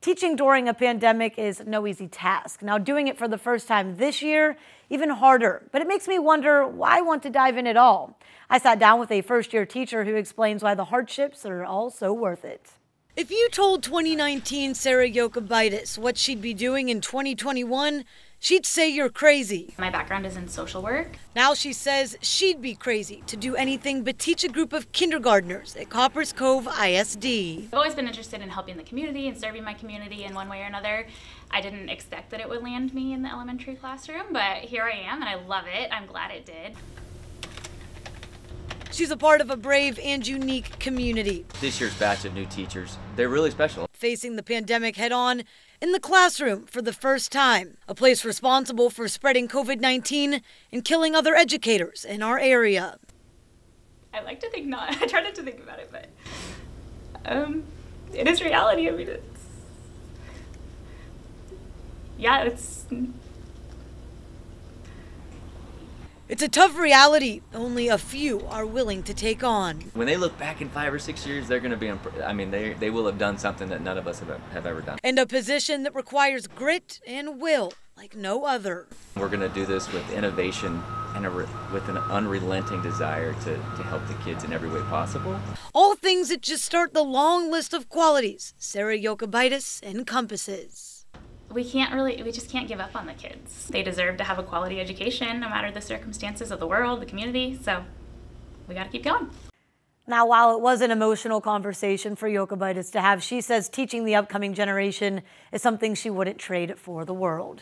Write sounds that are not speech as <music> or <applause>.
Teaching during a pandemic is no easy task. Now, doing it for the first time this year, even harder. But it makes me wonder why I want to dive in at all. I sat down with a first year teacher who explains why the hardships are all so worth it. If you told 2019 Sarah Jokubaitis what she'd be doing in 2021, she'd say you're crazy. My background is in social work. Now she says she'd be crazy to do anything but teach a group of kindergartners at Copperas Cove ISD. I've always been interested in helping the community and serving my community in one way or another. I didn't expect that it would land me in the elementary classroom, but here I am and I love it. I'm glad it did. She's a part of a brave and unique community. This year's batch of new teachers, they're really special. Facing the pandemic head on in the classroom for the first time, a place responsible for spreading COVID 19 and killing other educators in our area. I like to think not. <laughs> I try not to think about it, but um, it is reality. I mean, it's yeah, it's It's a tough reality only a few are willing to take on. When they look back in five or six years, they're going to be, I mean, they, they will have done something that none of us have, have ever done. And a position that requires grit and will like no other. We're going to do this with innovation and a, with an unrelenting desire to, to help the kids in every way possible. All things that just start the long list of qualities Sarah Jokubaitis encompasses we can't really we just can't give up on the kids they deserve to have a quality education no matter the circumstances of the world the community so we got to keep going now, while it was an emotional conversation for Jokubaitis to have, she says teaching the upcoming generation is something she wouldn't trade for the world.